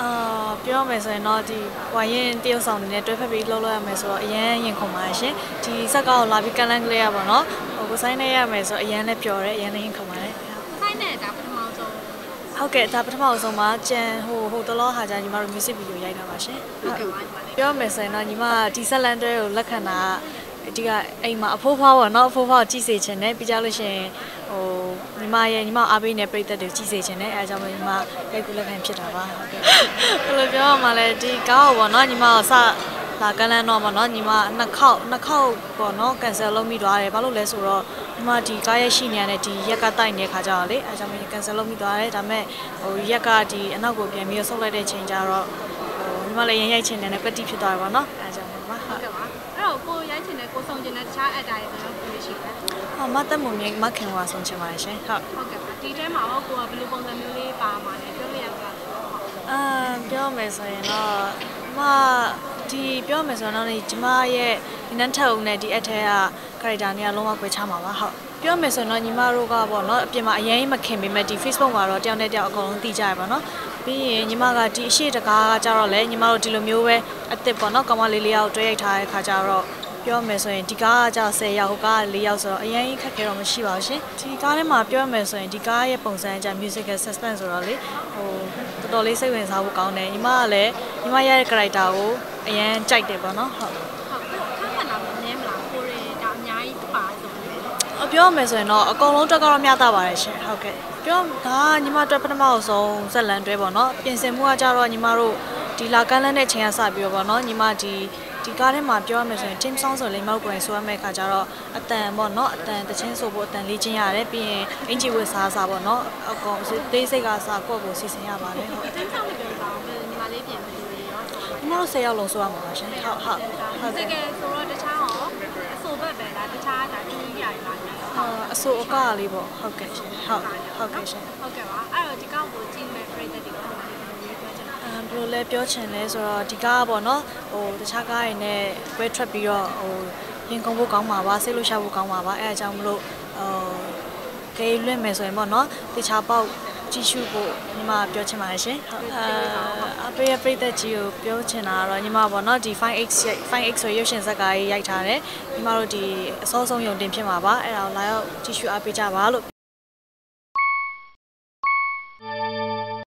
အာပြောရမယ်ဆိုရင်တော့ဒီဝိုင်းရင်တရုတ်ဆောင်နေနဲ့တွဲဖက်ပြီးလှုပ်လို့ရမယ်ဆိုတော့အရန်ရင်ခုန်ပါရှင်ဒီစက်ကောက်ကိုလာပြီးကန်လန်းကလေးရပါတော့ဟိုကိုဆိုင်နဲ့ရမယ်ဆိုအရန်လည်းပျော်တယ်အရန်လည်းရင်ခုန်ပါတယ်ဆိုင်နဲ့ဒါပထမဆုံးဟုတ်ကဲ့ဒါပထမအဆုံးမှာကြံဟိုဟိုတလောဟာကြညီမတို့ music video ရိုက်တာပါရှင်ဟုတ်ကဲ့ပါညီမလေးပြောမယ်ဆိုရင်တော့ညီမဒီဆက်လန်တွဲကိုလက်ခံတာဒီကအိမ်မှာအဖိုးဖွားပေါ့နော်အဖိုးဖွားကိုကြည့်စေချင်တယ်ပြီးကြလို့ရှိရင် ဟိုညီမရဲ့ညီမအားပေးနေတဲ့ပြည်သက်တွေကြည့်စေချင်တယ်အဲအကြောင်းမို့ညီမရိုက်ကူလက်ခံဖြစ်တာပါဟုတ်ကဲ့ဘယ်လိုပြောရမှာလဲဒီကားကိုပေါ့နော်ညီမကိုစလာကလန်းတော့ပေါ့နော်ညီမနှစ်ခေါက်နှစ်ခေါက်ပေါ့နော်ကန်ဆယ်လုပ်မိသွားတယ်ဘာလို့လဲဆိုတော့ညီမဒီကားရဲ့ရှိနေရတဲ့ဒီရက်ကတိုက်နေတဲ့ခါကျတော့လေအဲအကြောင်းမို့ကန်ဆယ်လုပ်မိသွားတယ်ဒါပေမဲ့ဟိုရက်ကဒီအနောက်ကိုပြန်ပြီးဆုတ်လိုက်တဲ့ချိန်ကျတော့ဟိုညီမလည်းရင်ရိုက်ချင်တယ်နဲ့ကတိဖြစ်သွားတယ်ပေါ့နော်အဲအကြောင်းမို့ပါဟုတ် ဟုတ်ကဲ့ပါအဲ့တော့ကိုရို က်ချင်တဲ့ကိုဆောင်ချင်တဲ့တခြားအက်တာတွေကတော့ကိုရှိတယ်ဟောမတ်တက်မုံမြေမခင်ဝါဆုံးချင်ပါတယ်ရှင်ဟုတ်ဟုတ်ကဲ့ပါဒီထဲမှာတော့ကိုကဘယ်လိုပုံစံမျိုးလေးပါမှာလဲပြောလို့ရမှာလားအာပြောမယ်ဆိုရင်တော့မဒီပြောမယ်ဆိုတော့ဒီကျမရဲ့ဒီနန်းထက်အောင်နဲ့ဒီအထက်က character တွေကလုံးဝကွဲခြားမှာပါဟုတ်ပြောမယ်ဆိုရင်တော့ညီမတို့ကပေါ့နော်အပြင်မှာအရင်မခင်ပေမဲ့ဒီ Facebook မှာတော့တယောက်နဲ့တယောက်အကုန်လုံးသိကြရပါတော့ပြီးရင်ညီမကဒီအရှိတကားကကြတော့လေညီမတို့ဒီလိုမျိုးပဲအစ်စ်ပေါ့နော်ကောင်မလေးလေးယောက်တွဲရိုက်ထားတဲ့ခါကျတော့ ပြောမယ်ဆိုရင်ဒီကားကကြောက်10ရောက်ဟိုကား4ရောက်ဆိုတော့အရင်ခက်ခဲတော့မရှိပါဘူးရှင်ဒီကားထဲမှာပြောမယ်ဆိုရင်ဒီကားရဲ့ပုံစံအကြ musical suspense ဆိုတော့လေဟိုတော်တော်လေးစိတ်ဝင်စားဖို့ကောင်းတယ်ညီမကလည်းညီမရတဲ့ character ကိုအရင်ကြိုက်တယ်ပေါ့နော်ဟုတ်ဟုတ်ကဲ့ခါမှလာမနေမလားကိုရဲဒါအများကြီးပါဆိုတယ်အပြောရမယ်ဆိုရင်တော့အကုန်လုံးအတွက်ကတော့မျှတပါတယ်ရှင်ဟုတ်ကဲ့ပြောဒါကညီမအတွက်ပထမအဆုံးဇက်လန်တွဲပေါ့နော်ပြင်ဆင်မှုကကြတော့ညီမတို့ဒီလာကန်းလန်းတဲ့ချိန်ကစပြီးတော့ပေါ့နော်ညီမဒီ ဒီကားထဲမှာပြောရမယ်ဆိုရင် team song ဆိုလိမ့်မောက်ကိုရင်ဆိုရမယ့်ခါကျတော့အတန်ပေါ့နော်အတန်တချင်းဆိုဖို့အတန်လေးချင်းရတယ်ပြီးရင်အင်ဂျီဝစ်စားစားပေါ့နော်အကောင်သေးစိတ်ကစားကိုယ့်ကိုစီစဉ်ရပါတယ်ဟုတ်တင်းဆောင်ပြောပါအောင်ညီမလေးပြင်ပြီးပြီးရောဆိုတော့ညီမတို့10ယောက်လုံးဆိုရမှာပါရှင်ဟုတ်ဟုတ်ဟုတ်တကဲ့ကယ်ဆိုတော့တခြားရောအဆိုဘက်ပဲလားတခြားဒါတူကြီးရတယ်လားအာအဆိုအကလေးပေါ့ဟုတ်ကဲ့ရှင်ဟုတ်ဟုတ်ကဲ့ရှင်ဟုတ်ကဲ့ပါအဲ့တော့ဒီကောက်ကိုကြည့်မဲ့ပြိတ္တတွေကဘာလဲပြောချင်တာ အဲဘယ် လိုလဲပြောချင်လဲဆိုတော့ဒီကားကပေါ့နော်ဟိုတခြားကားတွေနဲ့ပွဲထွက်ပြီးတော့ဟိုရင်ကုန်ဖို့ကောင်းပါပါစိတ်လို့ရှာဖို့ကောင်းပါပါအဲအကြောင်းမလို့ဟိုဂေးလွင့်မယ်ဆိုရင်ပေါ့နော်တခြားပေါက်ကြည့်ရှုဖို့ညီမပြောချင်ပါတယ်ရှင်ဟုတ်အပေးရပြည့်သက်ကြီးကိုပြောချင်တာကတော့ညီမပေါ့နော်ဒီ 5x 5x ဆိုရုပ်ရှင်ဇာတ်ကားကြီးရိုက်ထားတယ်ညီမတို့ဒီအစောဆုံးယုံတင်ဖြစ်မှာပါအဲ့ဒါကိုလာရောက်ကြည့်ရှုအားပေးကြပါလို့